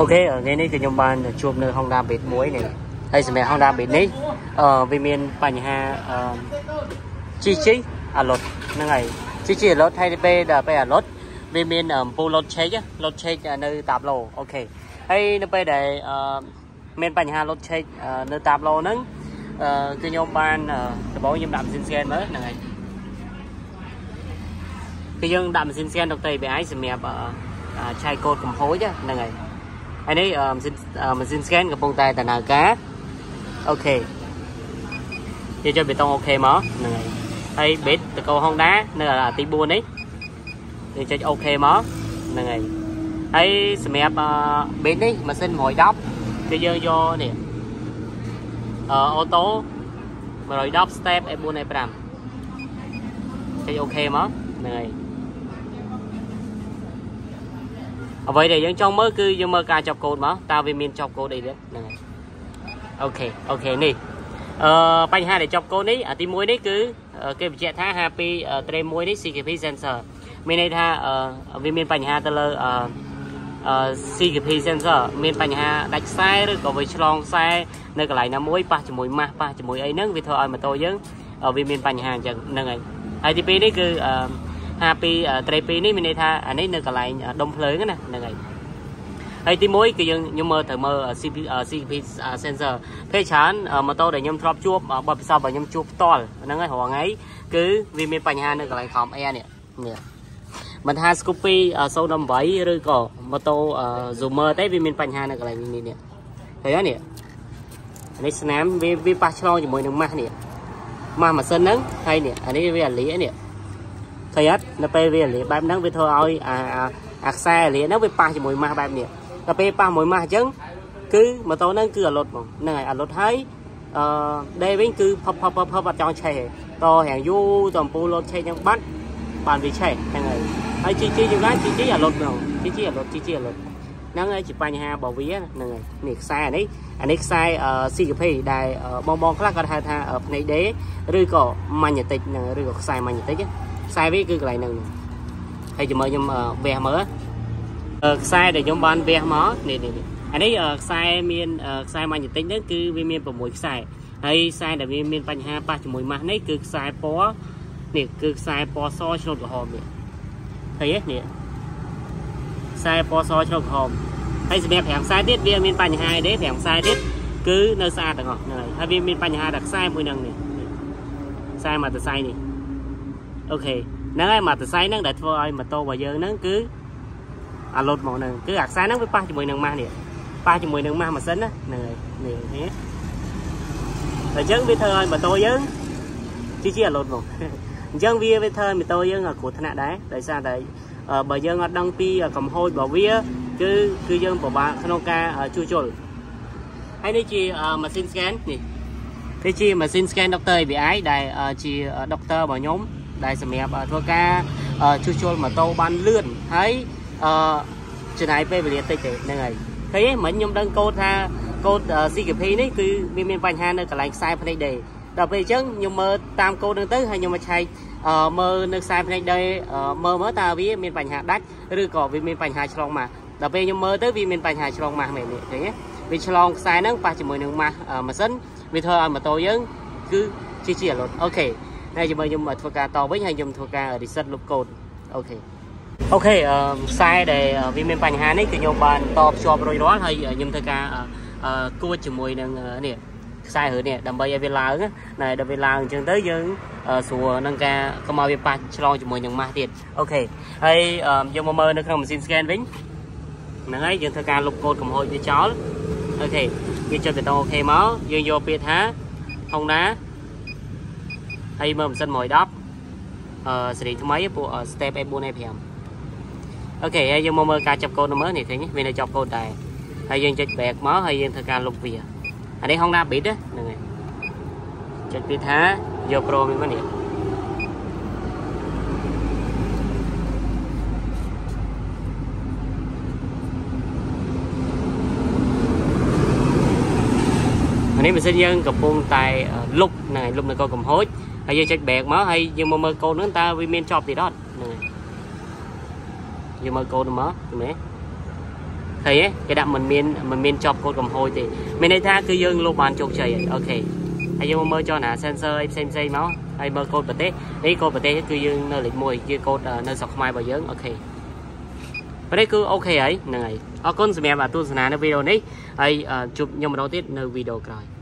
អូខេថ្ងៃនេះគឺខ្ញុំបានជួបនៅ Honda Beat មួយនេះហើយសម្រាប់ Honda Beat នេះអឺវាមានបញ្ហាអឺជីជីអាឡុតហ្នឹងហើយជីជីអាឡុតហើយទៅពេលដល់ពេលអាឡុតវាមានអំពូលឡុតឆេកឡុតឆេកនៅតាបឡូអូខេហើយនៅពេលដែលអឺមានបញ្ហាឡុតឆេកនៅតាបឡូហ្នឹងអឺគឺខ្ញុំបានដំបូងខ្ញុំដាក់ម៉ាស៊ីន scan មើលហ្នឹងហើយគឺយើងដាក់ម៉ាស៊ីន scan ទៅទៅ API សម្រាប់ឆែកកូដកំហុសហ្នឹងហើយ ហើយនេះម៉ាស៊ីនម៉ាស៊ីន scan កំពុងតែដំណើរការ OK និយាយចុចប៊ូតុង OK មកហ្នឹងហើយហើយ BeAT តកោ Honda នៅទី4នេះយើងចុច OK មកហ្នឹងហើយហើយសម្រាប់ bit នេះម៉ាស៊ីន110គឺយើងយកនេះអឺ auto 110 step A4 A5 ចុច OK មកហ្នឹងហើយ អ្វីដែលយើងចង់មើលគឺយើងមើលការជាប់កូដមកតើវាមានជាប់កូដអីទៀតហ្នឹងហើយ OK OK នេះអឺបញ្ហាដែលជាប់កូដនេះអាទី1នេះគឺគេបញ្ជាក់ថា52 trait 1នេះ CKP sensor មានន័យថាវាមានបញ្ហាទៅលើអឺ CKP sensor មានបញ្ហាដាច់ខ្សែឬក៏វាឆ្លងខ្សែនៅកន្លែងណាមួយប៉ះជាមួយម៉ាស់ប៉ះជាមួយអីហ្នឹងវាធ្វើឲ្យម៉ូតូយើងវាមានបញ្ហាអញ្ចឹងហ្នឹងហើយហើយទី2នេះគឺអឺ 52 tray 2នេះមានន័យថាអានេះនៅកន្លែងដុំភ្លើងណាហ្នឹងហើយហើយទី1គឺយើងខ្ញុំមើលត្រូវមើល CP CP sensor ពេលច្រើនម៉ូតូដែលខ្ញុំធ្លាប់ជួបបទពិសោធន៍របស់ខ្ញុំជួបផ្ទាល់ហ្នឹងហើយរាល់ថ្ងៃគឺវាមានបញ្ហានៅកន្លែងខំ air នេះនេះមិនថា Scoopy 018ឬក៏ម៉ូតូ Zoomer ទេវាមានបញ្ហានៅកន្លែងនេះនេះឃើញទេនេះនេះស្នាមវាវាប៉ះឆ្លងជាមួយនឹងម៉ាស់នេះម៉ាស់ម៉ាស៊ីនហ្នឹងហើយនេះអានេះវាអាលីនេះ ឃើញអត់នៅពេលវាលាបែបហ្នឹងវាធ្វើឲ្យអាអាខ្សែលាហ្នឹងវាប៉ះជាមួយម៉ាស់បែបនេះដល់ពេលប៉ះមួយម៉ាស់អញ្ចឹងគឺម៉ូតូហ្នឹងគឺអាលុតហ្មងហ្នឹងហើយអាលុតហើយអឺដេវិញគឺផឹបផឹបផឹបអត់ចង់ឆេះទេតរាងយូរតអំពូលលុតឆេះហ្នឹងបាត់បានវាឆេះហ្នឹងហើយហើយជីជីយ៉ាងណាជីជីអាលុតហ្មងជីជីអាលុតជីជីអាលុតហ្នឹងហើយជាបញ្ហារបស់វាហ្នឹងហើយនេះខ្សែនេះអានេះខ្សែ CKP ដែលបងបងខ្លះគាត់ហៅថាភ្នែកដេឬក៏ magnetic ហ្នឹងឬក៏ខ្សែ magnetic ខ្សែវាគឺកន្លែងហ្នឹងហើយជាមួយខ្ញុំវះមើលខ្សែដែលខ្ញុំបានវះមកនេះនេះអានេះខ្សែមានខ្សែម៉ាញ់តិចហ្នឹងគឺវាមាន6ខ្សែហើយខ្សែដែលវាមានបញ្ហាប៉ះជាមួយម៉ាស់នេះគឺខ្សែពណ៌នេះគឺខ្សែពណ៌សឆ្នូតក្រហមនេះឃើញទេនេះខ្សែពណ៌សឆ្នូតក្រហមហើយសម្រាប់5ខ្សែទៀតវាមានបញ្ហាទេ5ខ្សែទៀតគឺនៅស្អាតទាំងអស់ហ្នឹងហើយហើយវាមានបញ្ហាតែខ្សែមួយហ្នឹងនេះខ្សែម៉ាតសៃនេះ អូខេហ្នឹងហើយម៉ាតសៃហ្នឹងដែលធ្វើឲ្យម៉ូតូរបស់យើងហ្នឹងគឺអាឡូតមកហ្នឹងគឺអាខ្សែហ្នឹងវាប៉ះជាមួយនឹងម៉ាស់នេះប៉ះជាមួយនឹងម៉ាស់ម៉ាស៊ីនណាហ្នឹងហើយនេះនេះអញ្ចឹងវាធ្វើឲ្យម៉ូតូយើងជីជីអាឡូតមកអញ្ចឹងវាវាធ្វើឲ្យម៉ូតូយើងគ្រោះថ្នាក់ដែរដោយសារតែបើយើងអត់ដឹងពីកំហូចរបស់វាគឺគឺយើងពិបាកក្នុងការជួសជុលហើយនេះជាម៉ាស៊ីន scan នេះនេះជាម៉ាស៊ីន scan Dr. ABI ដែលជា Dr. របស់ខ្ញុំ ដែលសម្រាប់ធ្វើការជួសជុលម៉ូតូបានលឿនហើយអឺចំណាយពេលវេលាតិចទេហ្នឹងហើយឃើញទេមិញខ្ញុំដឹងកូដថាកូដ CKP នេះគឺវាមានបញ្ហានៅកន្លែងខ្សែភ្នែកដេដល់ពេលអញ្ចឹងខ្ញុំមើលតាមកូដហ្នឹងទៅហើយខ្ញុំមកឆែកមើលនៅខ្សែភ្នែកដេមើលមើលតើវាមានបញ្ហាដាច់ឬក៏វាមានបញ្ហាឆ្លងម៉ាស់ដល់ពេលខ្ញុំមើលទៅវាមានបញ្ហាឆ្លងម៉ាស់មែនទេឃើញទេវាឆ្លងខ្សែហ្នឹងប៉ះជាមួយនឹងម៉ាស់ម៉ាស៊ីនវាធ្វើឲ្យម៉ូតូយើងគឺជាជារត់អូខេ ហើយជាមួយខ្ញុំធ្វើការតវិញហើយខ្ញុំធ្វើការ reset លុបកូដOK OK ខ្សែដែលវាមានបញ្ហានេះគឺខ្ញុំបានតភ្ជាប់រួចរាល់ហើយខ្ញុំធ្វើការគួចជាមួយនឹងនេះខ្សែឬនេះដើម្បីឲ្យវាឡើងណាដល់វាឡើងអញ្ចឹងទៅយើងស្រួលនឹងការកុំឲ្យវាប៉ះឆ្លងជាមួយនឹងម៉ាស់ទៀត OK ហើយយើងមកមើលនៅក្នុងម៉ាស៊ីន scan វិញហ្នឹងហើយយើងធ្វើការលុបកូដកំហុសវាចោល OK វាចុចប៊ូតុង OK មកយើងយកពាក្យថា Honda ហើយមើលម៉ាស៊ីន110អឺសេរីថ្មីពួក step A4 A5 អូខេហើយយើងមកមើលការចាប់កូនមើលនេះឃើញវានៅចាប់កូនដែរហើយយើងចុច back មកហើយយើងធ្វើការលុបវាអានេះ Honda Beat ហ្នឹងហើយចុចពីថាយក Pro មានមកនេះ នេះម៉ាស៊ីនយើងកំពុងតែលុបហ្នឹងហើយលុបនៅកូដកំហុសហើយយើងចុច back មកហើយយើងមកមើលកូដហ្នឹងតើវាមានជាប់ទៀតអត់ហ្នឹងហើយយើងមើលកូដមកឃើញទេឃឃើញទេគេដាក់មិនមានមិនមានជាប់កូដកំហុសទេមានន័យថាគឺយើងលុបបានជោគជ័យហើយ OK ហើយយើងមកមើលចុះណា sensor អីផ្សេងផ្សេងមកហើយមើលកូដប្រទេសនេះកូដប្រទេសគឺយើងនៅលេខ1ជាកូដនៅស្រុកខ្មែររបស់យើង OK ប្រទេសគឺ OK ហើយហ្នឹងហើយអរគុណសម្រាប់ទស្សនានៅវីដេអូនេះហើយជួបខ្ញុំម្ដងទៀតនៅវីដេអូក្រោយ